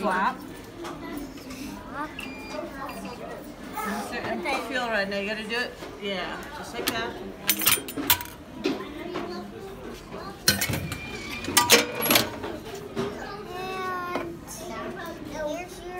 slap. And feel right now. You gotta do it. Yeah, just like that. And here's your